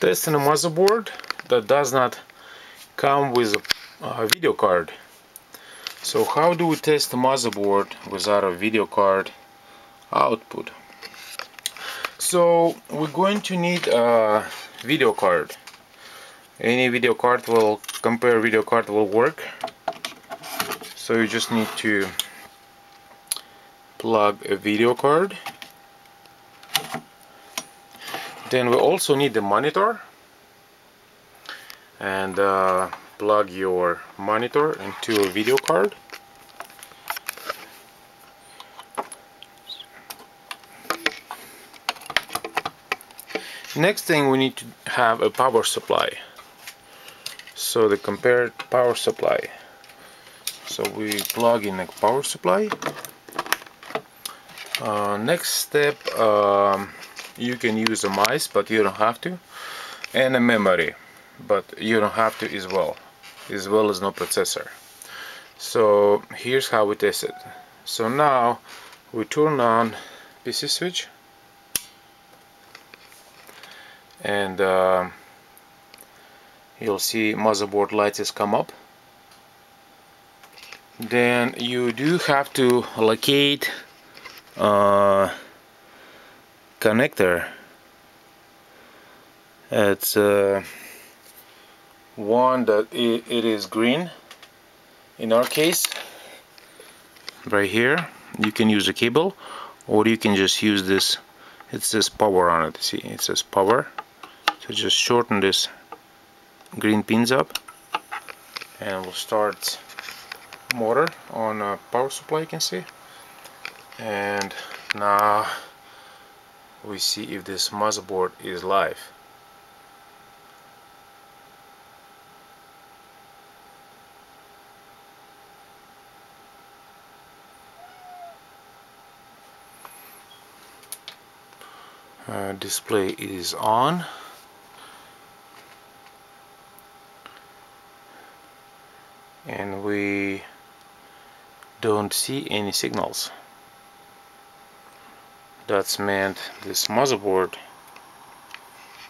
testing a motherboard that does not come with a video card. So how do we test the motherboard without a video card output? So we're going to need a video card. Any video card will compare video card will work. So you just need to plug a video card then we also need the monitor and uh, plug your monitor into a video card. Next thing we need to have a power supply. So the compared power supply. So we plug in a power supply. Uh, next step um, you can use a mice but you don't have to and a memory but you don't have to as well as well as no processor. So here's how we test it. So now we turn on PC switch and uh, you'll see motherboard lights has come up. Then you do have to locate uh, connector. It's uh, one that it, it is green in our case right here. You can use a cable or you can just use this it says power on it see it says power. So just shorten this green pins up and we'll start motor on a power supply you can see. And now we see if this motherboard is live. Uh, display is on. And we don't see any signals that's meant this motherboard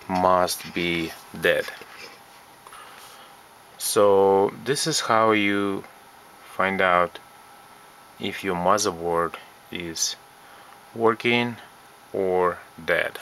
must be dead. So this is how you find out if your motherboard is working or dead